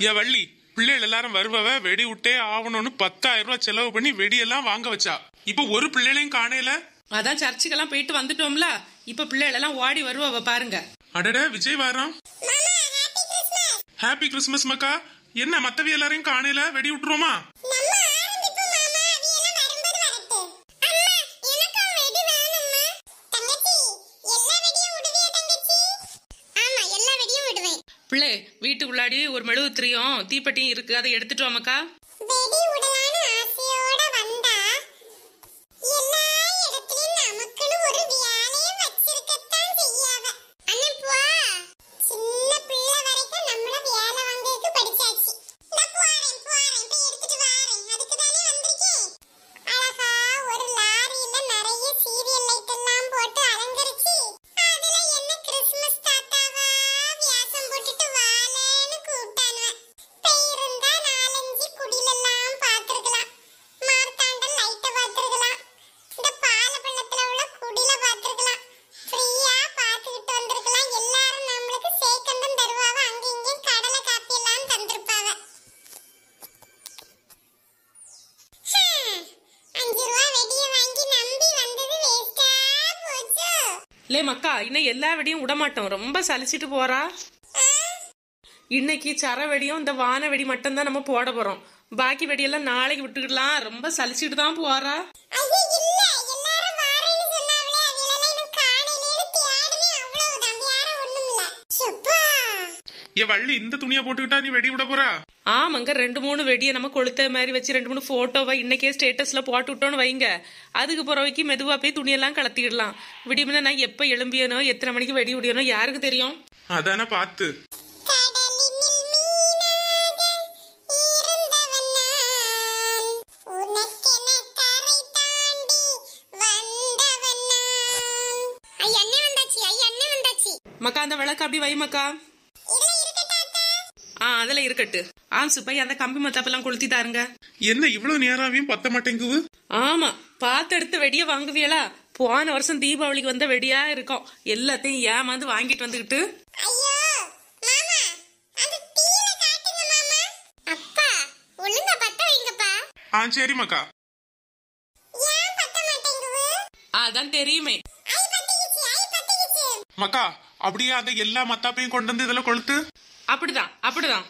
ஏ வள்ளி பிள்ளைகள் எல்லாரும் வருவவ வெடி விட்டே ஆகணும்னு பத்தாயிரம் ரூபாய் செலவு பண்ணி வெடியெல்லாம் வாங்க வச்சா. இப்ப ஒரு பிள்ளைகளையும் காணையில அதான் சர்ச்சுக்கெல்லாம் போயிட்டு வந்துட்டோம்ல. இப்ப பிள்ளைகள் எல்லாம் ஓடி வருவா பாருங்க. அடட விஜய் வாராம் ஹாப்பி கிறிஸ்மஸ் மக்கா. என்ன மத்தவி எல்லாரையும் காணையில வெடி விட்டுருவோமா பிள்ளை வீட்டுக்குள்ளாடி ஒரு மெழுகுத்திரியும் தீப்பெட்டியும் இருக்கு அதை எடுத்துட்டு வாமக்கா லே மக்கா இன்னும் எல்லா வெடியும் விட மாட்டோம் ரொம்ப சலிச்சிட்டு போறா. இன்னைக்கு சர வெடியும் இந்த வான வெடி மட்டும் தான் நம்ம போட போறோம். பாக்கி வெடியெல்லாம் நாளைக்கு விட்டுக்கிடலாம். ரொம்ப சலிச்சிட்டு தான் போறா. ஏ வள்ளி இந்த துணியை போட்டுக்கிட்டா நீ வெடி விட போறா? ஆமாங்க ரெண்டு மூணு வெடியை நம்ம கொளுத்த மாதிரி வச்சு ரெண்டு மூணு போட்டோவை இன்னைக்கே ஸ்டேட்டஸ்ல போட்டு விட்டோன்னு வைங்க. அதுக்கு பிறவைக்கு மெதுவா போய் துணியெல்லாம் கலத்திக்கிடலாம் விடியுமே நான் எப்ப எழும்பியனோ எத்தனை மணிக்கு வெடி விடியனோ யாருக்கு தெரியும்? அதானே பார்த்து. மக்கா அந்த விளக்கு அப்படி வை மக்கா. ஆ அதுல இருக்கட்டு. ஆ சுப்பை அந்த கம்பி மத்தாப்பெல்லாம் கொளுத்தி தாருங்க. என்ன இவ்வளவு நேராவையும் பத்த மாட்டேங்குது? ஆமா பார்த்து எடுத்து வெடிய வாங்குவியலா? போன வருஷம் தீபாவளிக்கு வந்த வெடியா இருக்கும். எல்லாத்தையும் ஏமாந்து வாங்கிட்டு வந்துகிட்டு. ஆ சரி மக்கா. அதான் தெரியுமே. மக்கா அப்படியே அந்த எல்லா மத்தாப்பையும் கொண்டு வந்து இதுல கொளுத்து. அப்படிதான் அப்படிதான்.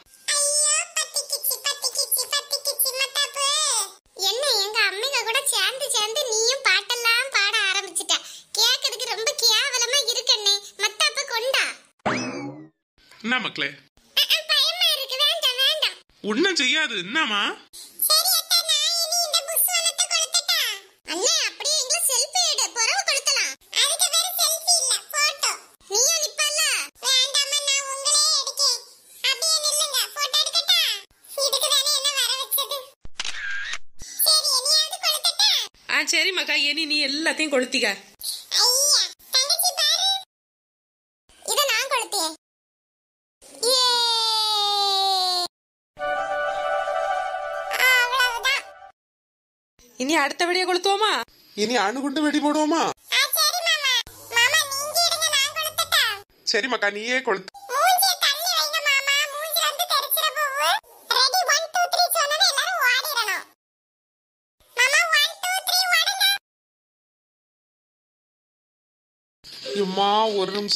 என்ன எங்க அம்மிங்க கூட சேர்ந்து சேர்ந்து நீயும் பாட்டெல்லாம் பாட ஆரம்பிச்சிட்ட. கேக்குறதுக்கு ரொம்ப கேவலமா இருக்கண்ணே மத்தாப்ப கொண்டா? என்ன மக்களே? பயமா இருக்கு. வேண்டாம் வேண்டாம். ஒன்னும் செய்யாது. என்னமா சரி மக்கா இனி நீ எல்லாத்தையும் கொளுத்திக்க. ஐயா தங்கச்சி பாரு. இத நான் கொளுத்தேன் ஏ. அவ்வளவுதான். இனி அடுத்த வெடியை கொளுத்துவோமா? இனி அணுகுண்டு வெடி போடுவோமா? ஆ சரி மாமா. மாமா நீங்க எடுங்க நான் கொளுத்தட்டா. சரி மக்கா நீயே கொளுத்து. உறக்க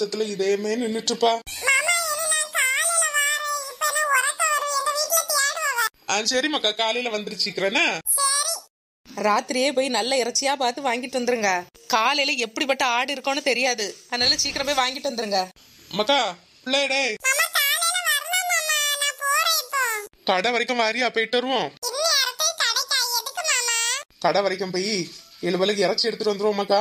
வருவேன். எங்க வீட்ல தேடுவாங்க ஆ சரி மக்கா காலையில வந்துருச்சுக்கிறேன்னா சரி. ராத்திரியே போய் நல்ல இறைச்சியா பார்த்து வாங்கிட்டு வந்துருங்க. காலையில எப்படிப்பட்ட ஆடு இருக்கும்னு தெரியாது. அதனால சீக்கிரம் போய் வாங்கிட்டு வந்துருங்க. மக்கா பிள்ளைடே மாமா காலையில வரலாம் மாமா. நான் போறேன் இப்போ. கடை வரைக்கும் வாரியா போயிட்டு வருவோம். கடை வரைக்கும் போய் ஏழு வேலைக்கு இறச்சி எடுத்துட்டு வந்துருவோம் மக்கா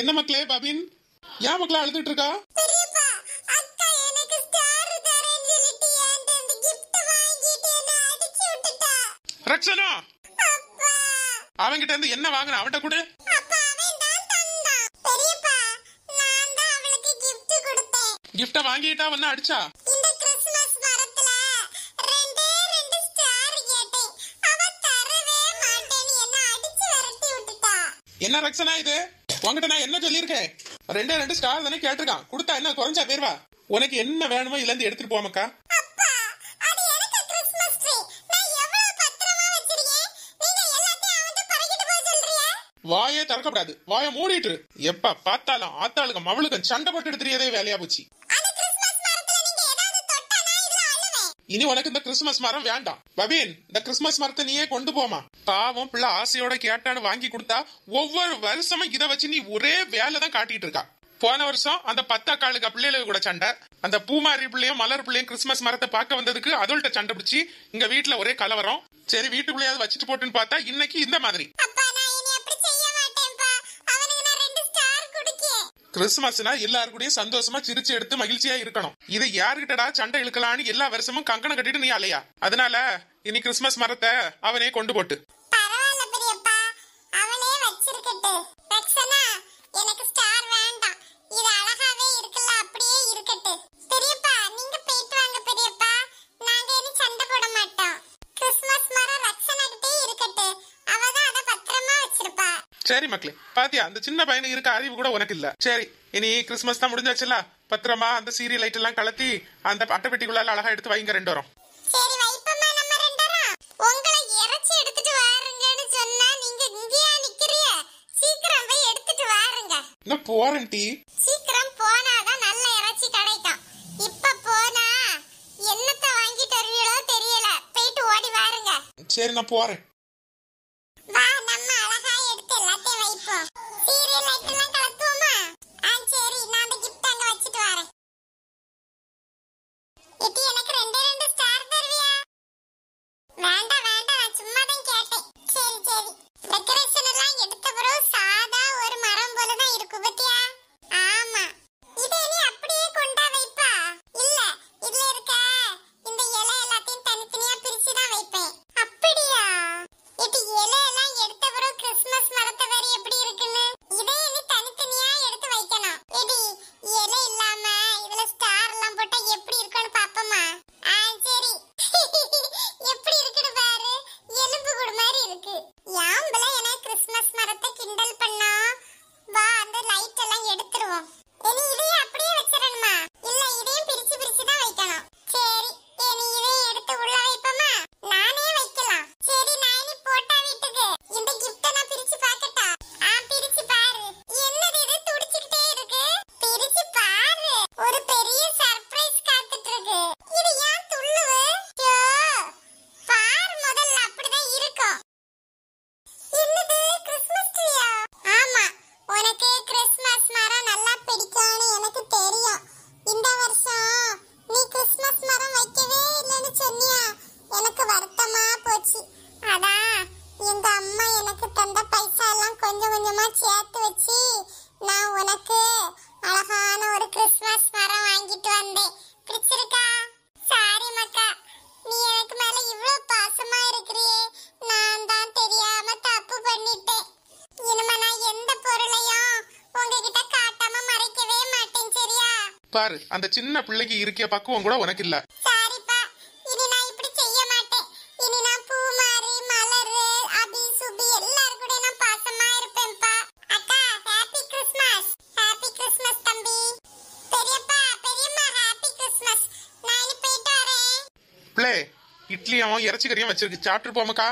என்ன மக்களே பாபின்? ஏன் மக்களே அழுதுட்டு இருக்கா ரக்ஷனா? அப்பா. அவன்கிட்ட இருந்து என்ன வாங்கின? அவன்கிட்ட கொடு. கிஃப்ட வாங்கிட்டா வந்து அடிச்சா? என்ன ரக்ஷனா இது? உன்கிட்ட நான் என்ன சொல்லியிருக்கேன்? ரெண்டே ரெண்டு ஸ்டார் தானே கேட்டிருக்கான். கொடுத்தா என்ன? குறைஞ்சா பேர்வா உனக்கு என்ன வேணுமோ இதுல இருந்து எடுத்துட்டு போமக்கா வாயே திறக்கப்படாது வாயை மூடிட்டு. எப்ப பார்த்தாலும் ஆத்தாளுக்கு மவளுக்கு சண்டை போட்டு தெரியதே வேலையா போச்சு. இனி உனக்கு இந்த கிறிஸ்துமஸ் மரம் வேண்டாம். பபீன் இந்த கிறிஸ்துமஸ் மரத்தை நீயே கொண்டு போமா பாவம் பிள்ளை ஆசையோட கேட்டான்னு வாங்கி கொடுத்தா ஒவ்வொரு வருஷமும் இதை வச்சு நீ ஒரே வேலை தான் காட்டிட்டு இருக்கா. போன வருஷம் அந்த பத்தாக்காளுக்கு பிள்ளைகளுக்கு கூட சண்டை. அந்த பூமாரி பிள்ளையும் மலர் பிள்ளையும் கிறிஸ்மஸ் மரத்தை பார்க்க வந்ததுக்கு அதோல்ட்ட சண்டை பிடிச்சி இங்க வீட்டுல ஒரே கலவரம். சரி வீட்டுக்குள்ளேயாவது வச்சுட்டு போட்டுன்னு பார்த்தா இன்னைக்கு இந்த மாதிரி. கிறிஸ்துமஸ்னா எல்லாரு கூடயும் சந்தோஷமா சிரிச்சு எடுத்து மகிழ்ச்சியா இருக்கணும். இது யாருகிட்டடா சண்டை இழுக்கலான்னு எல்லா வருஷமும் கங்கணம் கட்டிட்டு நீ அலையா? அதனால இனி கிறிஸ்துமஸ் மரத்தை அவனே கொண்டு போட்டு பரவாயில்ல பெரியப்பா அவனே வச்சிருக்கட்டு ரக்ஷனா எனக்கு ஸ்டார் வேண்டாம் இது அழகாவே இருக்குல்ல அப்படியே இருக்கட்டு பெரியப்பா நீங்க போயிட்டு வாங்க பெரியப்பா நாங்க இனி சண்டை போட மாட்டோம் கிறிஸ்மஸ் மரம் ரக்ஷனா கிட்டே இருக்கட்டு அவ தான் அதை பத்திரமா வச்சிருப்பா சரி மக்களே பாத்தியா அந்த சின்ன பையனுக்கு இருக்க அறிவு கூட உனக்கு இல்ல சரி இனி கிறிஸ்மஸ் தான் முடிஞ்சாச்சுல பத்திரமா அந்த சீரியல் லைட் எல்லாம் கலத்தி அந்த அட்டைப்பெட்டிக்குள்ள அழகா எடுத்து வைங்க ரெண்டு வரும் இன்னும் போறேன் டீ? சீக்கிரம் போனாதான் நல்ல இறைச்சி கிடைக்கும். இப்ப போனா என்னத்த வாங்கிட்டு வருவீங்களோ தெரியல. போயிட்டு ஓடி வாருங்க. சரி நான் போறேன். எங்க அம்மா எனக்கு தந்த பைசா எல்லாம் கொஞ்சம் கொஞ்சமா சேர்த்து வச்சு நான் உனக்கு அழகான ஒரு கிறிஸ்மஸ் மரம் வாங்கிட்டு வந்தேன். பிடிச்சிருக்கா? சாரி மக்கா. நீ எனக்கு மேல இவ்வளவு பாசமா இருக்கிறியே. நான் தான் தெரியாம தப்பு பண்ணிட்டேன். இனிமே நான் எந்த பொருளையும் உங்ககிட்ட காட்டாம மறைக்கவே மாட்டேன் சரியா? பாரு அந்த சின்ன பிள்ளைக்கு இருக்கிய பக்குவம் கூட உனக்கு இல்ல. இறைச்சி கறியும் வச்சிருக்கு. சாப்பிட்டு போமக்கா